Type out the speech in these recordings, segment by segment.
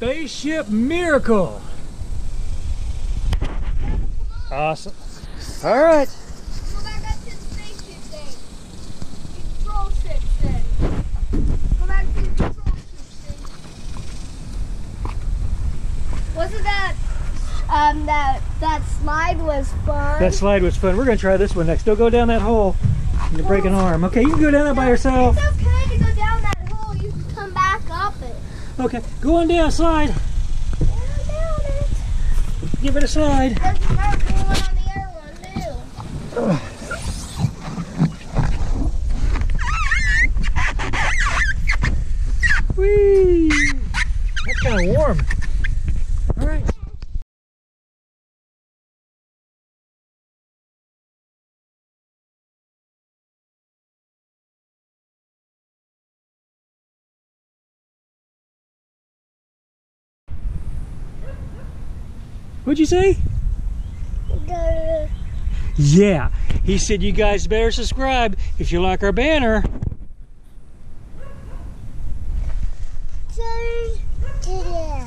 Spaceship Miracle. Awesome. All right. Go back up to the spaceship thing. Control ship thing. Go back to the control ship thing. Wasn't that um that that slide was fun? That slide was fun. We're gonna try this one next. Don't go down that hole. You're breaking arm. Okay, you can go down there by yourself. It's okay to go down that hole. You can come back up it. Okay, go on down, slide. Go down it. Give it a slide. There's a rope going on the other one too. Whee! That's kind of warm. All right. What'd you say? Yeah. He said you guys better subscribe if you like our banner. to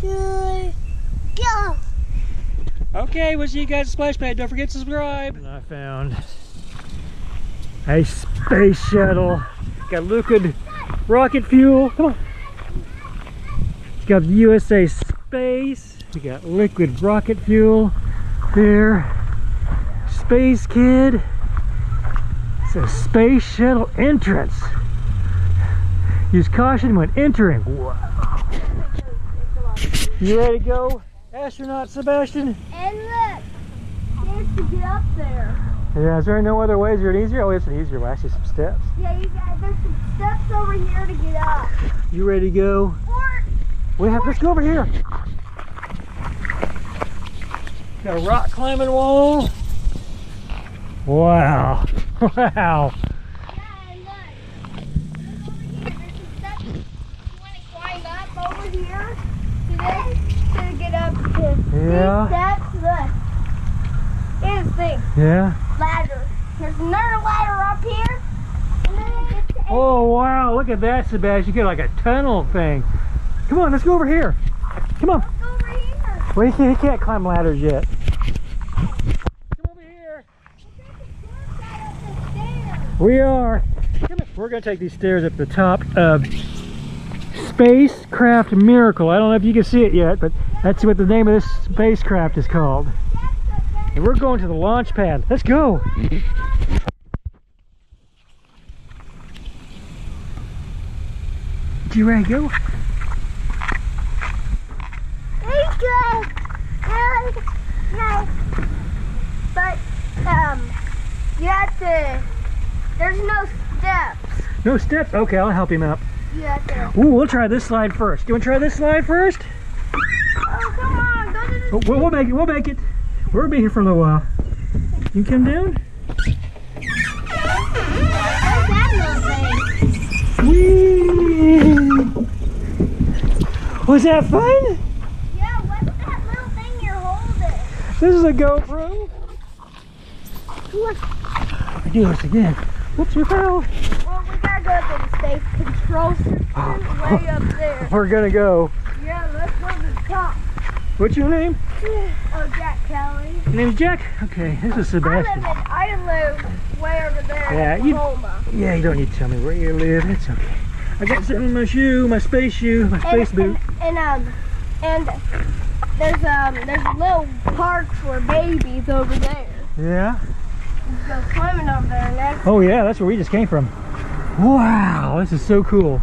to. Go. Okay, we'll see you guys at Splash Pad. Don't forget to subscribe. And I found a space shuttle. Got liquid rocket fuel. Come on. It's got USA Space. We got liquid rocket fuel there. Space Kid. It's a space shuttle entrance. Use caution when entering. Whoa. You ready to go, astronaut Sebastian? And look, there's to get up there. Yeah, is there no other way? Is there an easier? Oh, it's an easier way. Actually, some steps. Yeah, you got there's some steps over here to get up. You ready to go? Or We have. Let's go over here. Got a rock climbing wall. Wow! Wow! yeah, steps. Look. Here's the thing. Yeah. Ladder. There's another ladder up here. Oh wow! Look at that, Sebastian. You get like a tunnel thing. Come on, let's go over here. Come on. Look over here. Well, he can't, can't climb ladders yet. Come over here. We are. We're going to take these stairs up the top of Spacecraft Miracle. I don't know if you can see it yet, but that's what the name of this spacecraft is called. And we're going to the launch pad. Let's go. Do you ready to go? Hey, good. Good. No. But, um, you have to, there's no steps. No steps? Okay, I'll help him up. Have Ooh, we'll try this slide first. You want to try this slide first? oh, come on, go to the, Oh, we'll, we'll make it. We'll make it. We'll be here for a little while. You come down. what's that little thing? Whee! Was that fun? Yeah, what's that little thing you're holding? This is a GoPro. Look, Do this again. Whoops, we fell. well, we gotta go to the space control system way up there. We're gonna go. Yeah, let's go to the top. What's your name? Oh, Jack Kelly. Your name's Jack. Okay, this is I live Sebastian. in, I live way over there Yeah, in you- Yeah, you don't need to tell me where you live. It's okay. I got something in my shoe, my space shoe, my space and, boot. And, and um, and there's um, there's little park for babies over there. Yeah. You go over there next. Oh yeah, that's where we just came from. Wow, this is so cool.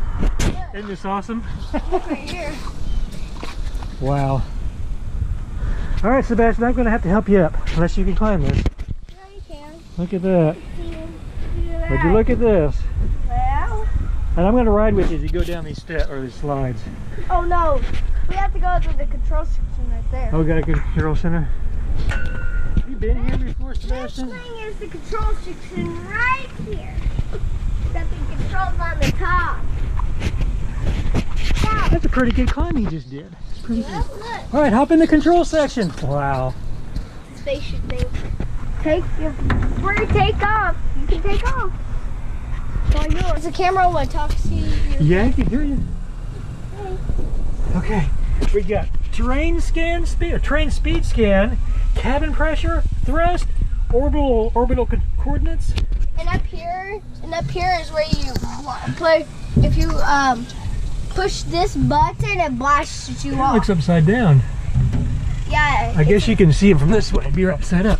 Isn't this awesome? Right here. Wow. All right, Sebastian, I'm going to have to help you up unless you can climb this. Yeah, you can. Look at that. See, see Would you look at this? Well, And I'm going to ride with you as you go down these steps or these slides. oh no, we have to go to the control section right there. Oh, we got a control center. Been here before, This Sebastian? thing is the control section right here. The controls on the top. Now, That's a pretty good climb you just did. Yeah, good. All right, hop in the control section. Wow. spaceship thing. Take if before you take off, you can take off. All yours. The camera will talk to you. Yeah, I can hear you. Okay, we got terrain scan speed, terrain speed scan, cabin pressure, thrust, orbital orbital co- coordinates. And up here, and up here is where you put. If you um push this button, it blasts you It off. looks upside down. Yeah. I guess you can see it from this way. It'd be right side up.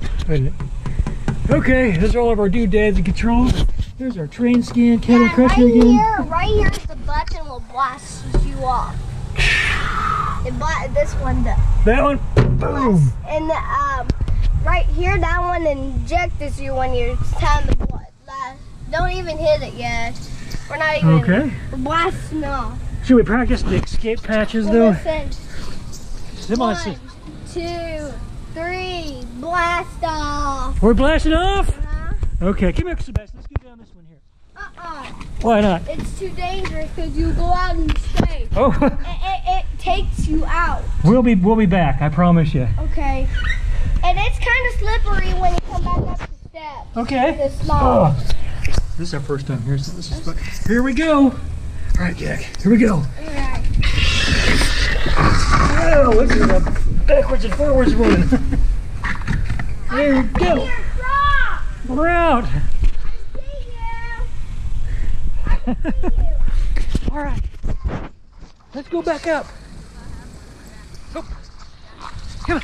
Okay, those are all of our doodads and controls. There's our train scan, cabin Yeah, pressure right again. here, right here, the button will blast you off. It bla- this one does. That one, boom. And um, right here, that one injects you when you're time to blast. Don't even hit it yet. We're not even Okay. blasting off. Should we practice the escape patches though? listen, Come on, one, two, three, blast off. We're blasting off. Uh-huh. Okay, come here, Sebastian. Let's go down this one here. Uh-uh. Why not? It's too dangerous because you go out in space. Oh, It, it, it takes you out. we'll be we'll be back. I promise you. Okay. And it's kind of slippery when you come back up the steps. Okay. It's small. Oh, this is our first time here, so this is fun. Here we go. All right, Jack. Here we go. Alright. Oh, this is a backwards and forwards one. There we go. We're out. See you. All right. Let's go back up. Come on.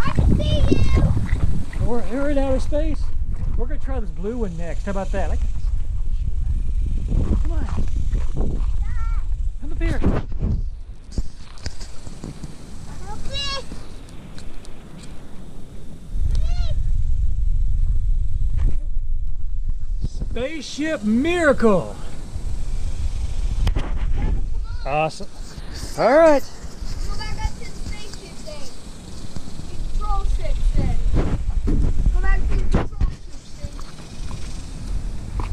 I see you. We're, we're in outer space. We're gonna try this blue one next. How about that? Can- Come on. Come up here. Spaceship Miracle. Awesome. All right. Go back up to the spaceship thing. Control ship thing. Go back to the control ship thing.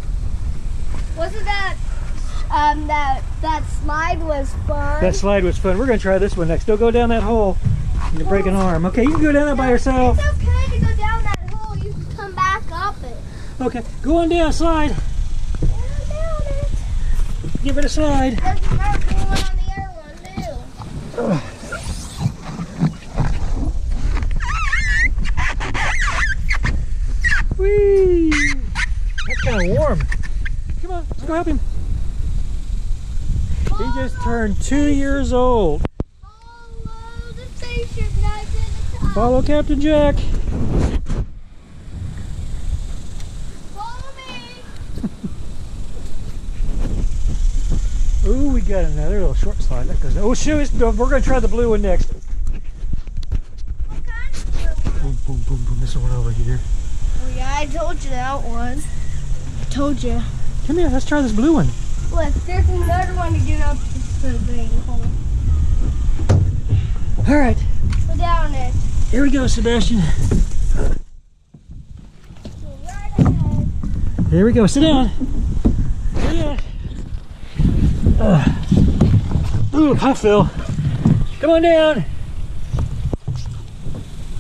Wasn't that um that that slide was fun? That slide was fun. We're gonna try this one next. Don't go down that hole. You break an arm. Okay, you can go down that by yourself. It's okay to go down that hole. You can come back up it. Okay, go on down, slide. Go down it. Give it a slide. Doesn't hurt going on the other one too. Whee! That's kind of warm. Come on, let's go help him. He just turned two years old. Follow the spaceship guys in the top. Follow Captain Jack. Follow me. Ooh, we got another little short slide. That goes. Oh, shoot! it's- We're gonna try the blue one next. What kind of blue one? Boom, boom, boom, boom. This one over here. Oh yeah, I told you that one. Told you. Come here. Let's try this blue one. Look, there's another one to get up the big hole. All right. Go down it. Here we go, Sebastian. Go right ahead. Here we go. Sit down. Sit down. Uh, ooh, hi, Phil. Come on down.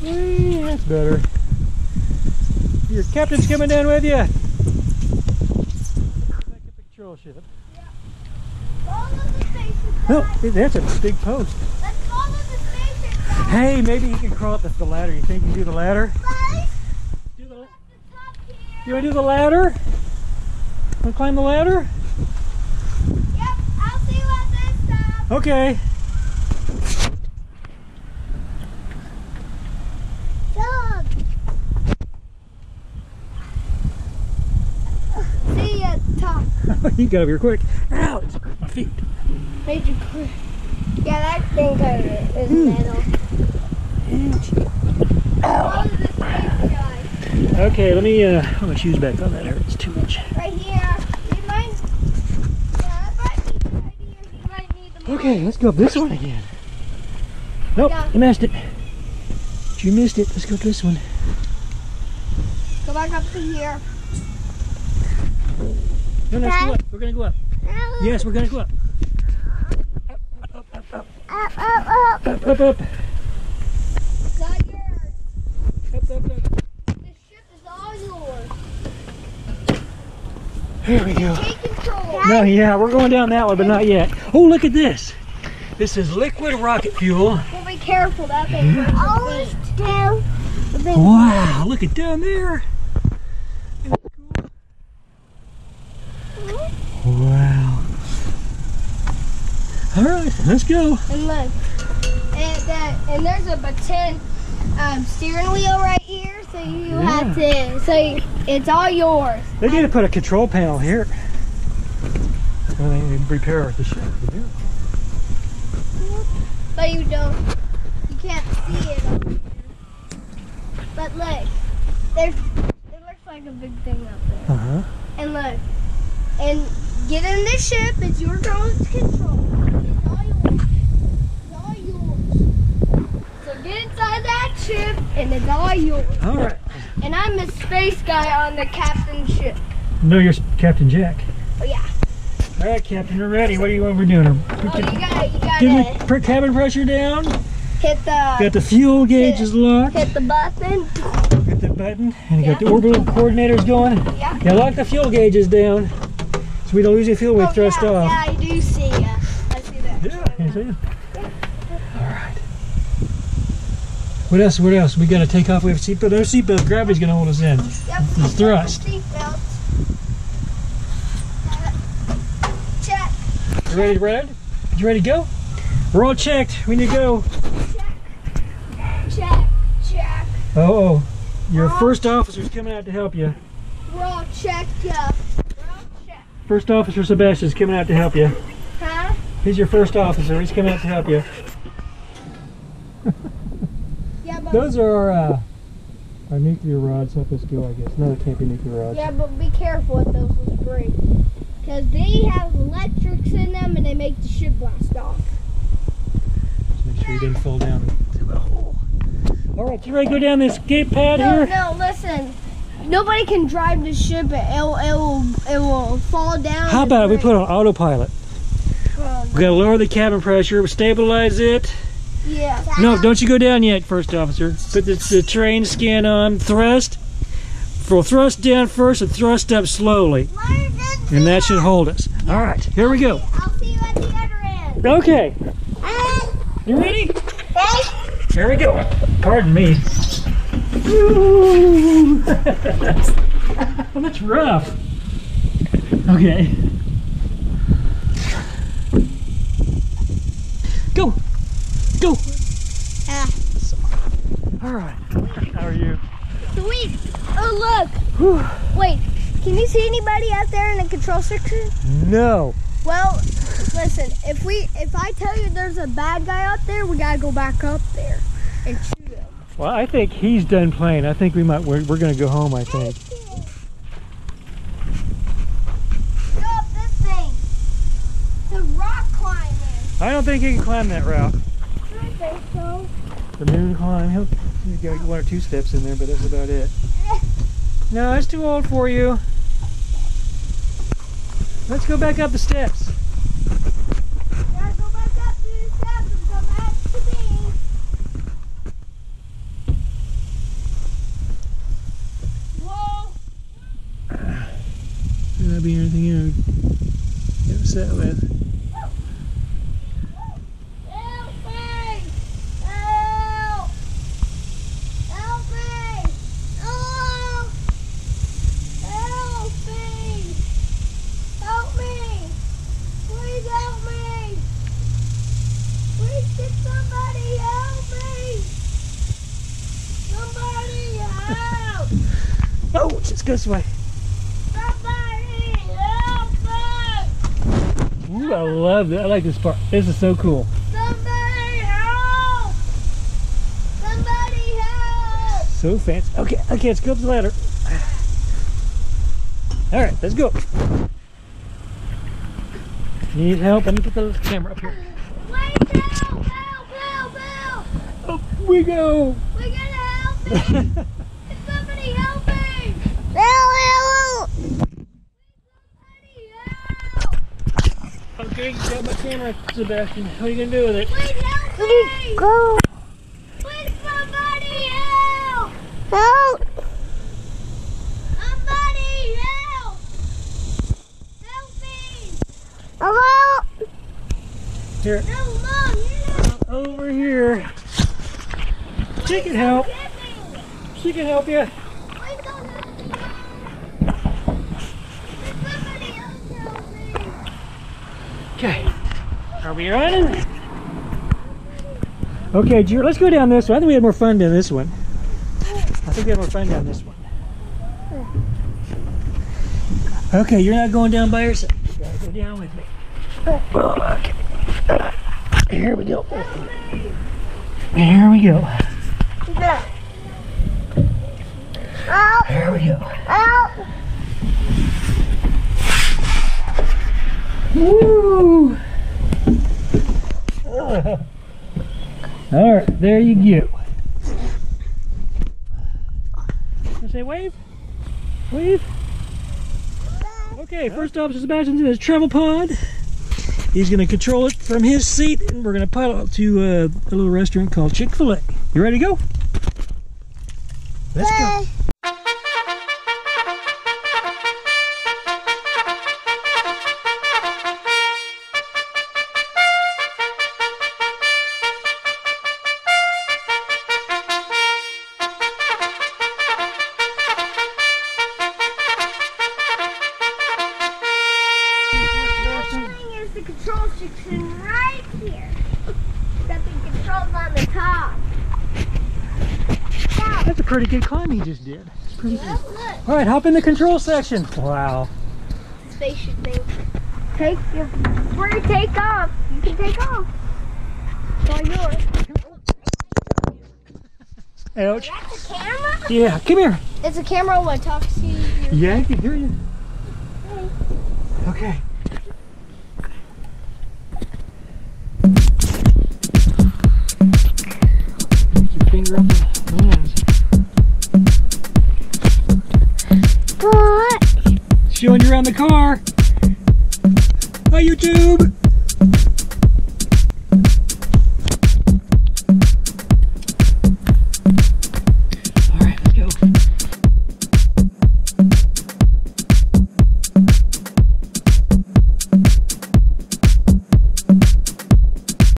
Whee, that's better. Your captain's coming down with you. Back at the ship. Follow the spaceship. No, guys. that's a big post. Let's follow the spaceship. Hey, maybe he can crawl up the, the ladder. You think you can do the ladder? Guys, Do the, the top here. you want to do the ladder? Want to climb the ladder? Yep, I'll see you at this top. Okay. Dog. See you at the top. You got over here quick. Ow, it's hurt my feet. Major clear. Yeah, that thing kind of is metal. Follow the space guy. Okay, let me uh put my shoes back on. That hurts too much. Right here. Might. Yeah, that might right here. You might need the Okay, let's go up this one again. Nope, Yeah. you missed it. You missed it. Let's go up this one. Go back up to here. No, let's go Okay. up. We're gonna go up. Yes, we're gonna go up. Up, up, up. Up, up, up. Got yours. Up, up, up. The ship is all yours. Here we go. Take control. No, yeah, we're going down that one, but not yet. Oh, look at this. This is liquid rocket fuel. Well, be careful. That thing burns Always down. Wow, look at down there. Isn't that cool? Wow. All right, let's go. And look, and, uh, and there's a pretend um, steering wheel right here, so you have to, so you, it's all yours. They need to put a control panel here. When they need to repair the ship. Yeah. But you don't, you can't see it over here. But look, there's, it looks like a big thing up there. Uh-huh. And look, and get in this ship, it's your girl's control. It's all yours. It's all yours. So get inside that ship, and it's all yours. All right. And I'm the space guy on the captain's ship. No, you're Captain Jack. Oh yeah. All right, Captain, we're ready. What do you want we're doing? Oh, you gotta, you Give gotta the pr- cabin pressure down. hit the, Got the fuel gauges locked. hit the button. Got the button, and you got the orbital coordinators going. Yeah. Yeah, lock the fuel gauges down so we don't lose the fuel we Oh, thrust yeah, off. Yeah, I do see ya. I see that. Yeah, you see it? All right. What else? What else? We got to take off. We have a seatbelt. No seatbelt. Gravity's gonna hold us in. Yep. It's thrust. Check. You ready to ride? You ready to go? We're all checked. We need to go. Check. Check. Oh, oh. Your first officer's coming out to help you. We're all checked up. We're all checked. First officer Sebastian's coming out to help you. Huh? He's your first officer. He's coming out to help you. Yeah, but Those are our, uh, our nuclear rods. Help us go, I guess. No, they can't be nuclear rods. yeah, but be careful with those will break. Cause they have electrics in them and they make the ship blast off. Just make sure you didn't fall down to the hole. All right, you ready to go down this gate pad No, here? no, listen. Nobody can drive the ship. It will, it will, it will fall down. How and about we put on autopilot? Um, We gotta lower the cabin pressure, stabilize it. Yeah. No, don't you go down yet, first officer. Put the, the train scan on, thrust. We'll thrust down first and thrust up slowly. And that should hold us. All right, here we go. I'll see you at the other end. Okay, you ready? Here we go. Pardon me. Ooh. That's rough. Okay. Go. Ah. All right. How are you? Sweet. Oh, look. Wait. Can you see anybody out there in the control section? No. Well, listen. If we, if I tell you there's a bad guy out there, we gotta go back up there and shoot him. Well, I think he's done playing. I think we might. We're, we're going to go home. I think. Stop this thing. The rock climbing. I don't think he can climb that route. I think so. The moon climb. He'll got one or two steps in there, but that's about it. No, it's too old for you. Let's go back up the steps. Gotta go back up the steps and come back to me. Whoa. Could that be anything you get upset with? Help me! Help! Help me! Help! Help me! Help me! Please help me! Please get somebody help me! Somebody help! Oh, let's go this way. Somebody help me! Ooh, I love that. I like this part. This is so cool. Somebody help! Somebody help! So fancy. Okay, okay, let's go up the ladder. All right, let's go. Need help? Let me put the camera up here. Wait, help! Help! Help! Help! Up we go. We gotta help me! Somebody help me! Help! Somebody help! Okay, got my camera, Sebastian. What are you gonna do with it? Please help me! Go! Please somebody help! Help! Somebody help! Help me! Hello. Here, No, Mom, you're not over here. She can help. She can help you. Please don't help me. Somebody else help me. Okay. Are we running? Okay, Jer, let's go down this one. I think we had more fun down this one. I think we had more fun down this one. Okay, you're not going down by yourself. You gotta go down with me. Okay. Here we go. Here we go. Help. Here we go. Woo! All right, there you go. Say wave, wave. Okay, first off, Sebastian's in his travel pod. He's going to control it from his seat, and we're going to paddle up to uh, a little restaurant called Chick Fil A. You ready to go? Let's go. Control section right here. Got the controls on the top. That's a pretty good climb he just did. Pretty good. Look, look. All right, hop in the control section. Wow. Spaceship thing. Take your before you take off. You can take off. It's all yours. Ouch. That's a camera? Yeah, come here. It's a camera I talk to you. Yeah, I can hear you. Okay. Showing you around the car. Hi, YouTube.